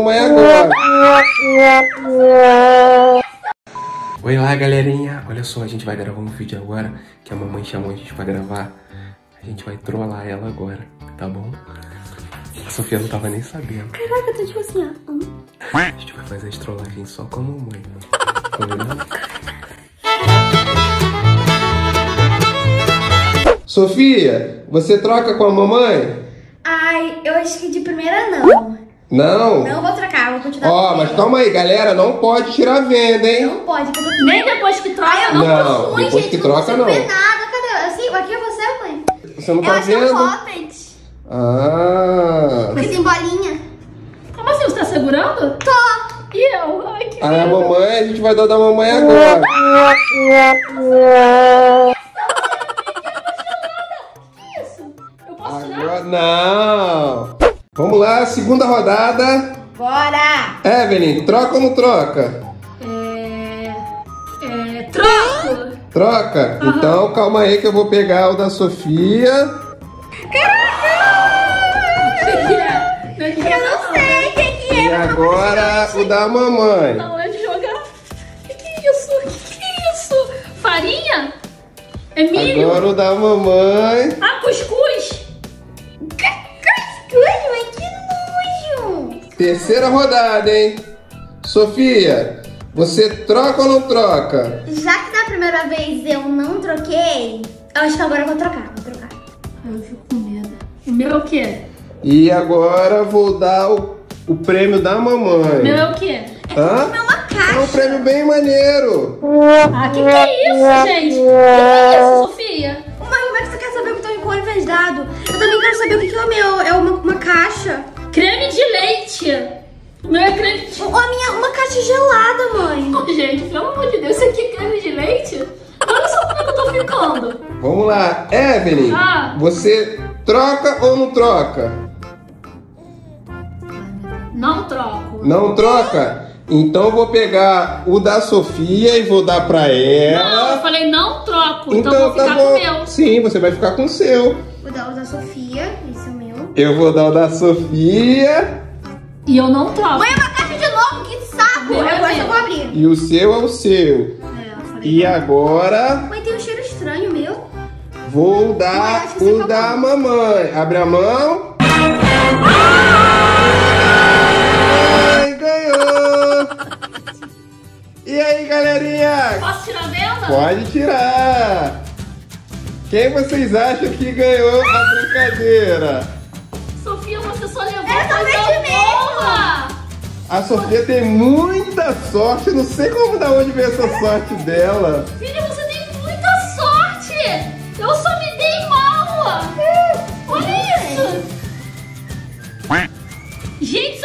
mamãe agora. Oi lá, galerinha. Olha só, a gente vai gravar um vídeo agora que a mamãe chamou a gente pra gravar. A gente vai trollar ela agora, tá bom? A Sofia não tava nem sabendo. Caraca, tá tipo assim, ó. Hum. A gente vai fazer as trollagens só com a mamãe. Combinado? Sofia, você troca com a mamãe? Ai, eu acho que de primeira não. Não? Não vou trocar, vou continuar. Ó, com mas calma aí, galera, não pode tirar a venda, hein? Não pode, porque eu tô... Nem depois que troca, Ai, eu não. não, Não, posso ruim, depois gente, que não troca, não. ver nada. Cadê? Assim, aqui é você, mãe? Você não eu tá acho que é um vendo? Hobbit. Ah. Mas tem bolinha. Como assim? Você tá segurando? Tô. E eu? Ai, que Aí a mamãe, a gente vai dar da mamãe agora. isso? Eu posso tirar? Agora não. Vamos lá, segunda rodada. Bora. Evelyn, troca ou não troca? É... É... Troco! Troca? Então calma aí que eu vou pegar o da Sofia. Eu Eu não sei o que, que é. E agora o da mamãe. Hora de jogar. Que que é isso? Que que é isso? Farinha? É milho? Agora o da mamãe. Ah, cuscuz! Terceira rodada, hein? Sofia, você troca ou não troca? Já que da primeira vez eu não troquei, eu acho que agora eu vou trocar. Vou trocar. Eu fico com medo. O meu é o quê? E agora vou dar o, o prêmio da O meu mamãe. é o quê? Hã? É uma É caixa. um prêmio bem maneiro. Ah, que que é isso, gente? Que que é isso, Sofia? Mãe, como é que você quer saber o que tem com o olho dado? Eu também quero saber o que, que é o meu. É uma, uma caixa. Gelada, mãe. Ô, gente, pelo amor de Deus, isso aqui é creme de leite? Olha só como é que eu tô ficando. Vamos lá, Evelyn. Ah. Você troca ou não troca? Não troco. Não troca? Então eu vou pegar o da Sofia e vou dar pra Não, eu ela. falei não troco. Então, eu vou tá ficar bom. com o meu. Sim, você vai ficar com o seu. Vou dar o da Sofia. Esse é o meu. Eu vou dar o da Sofia E eu não troco. Mãe, é Meu Agora meu. eu vou abrir. e o seu é o seu. É, eu E agora Mãe, tem um cheiro estranho, meu. vou Mãe, dar você o da acabou. mamãe. Abre a mão. Ai, ganhou! E aí, galerinha? Posso tirar a venda? Pode tirar! Quem vocês acham que ganhou a brincadeira? Sofia, você só levou É coisa sorvete boa. A Sofia tem muita sorte, eu não sei como da onde veio essa sorte dela. Filha, você tem muita sorte! Eu só me dei mal! Olha isso! Gente,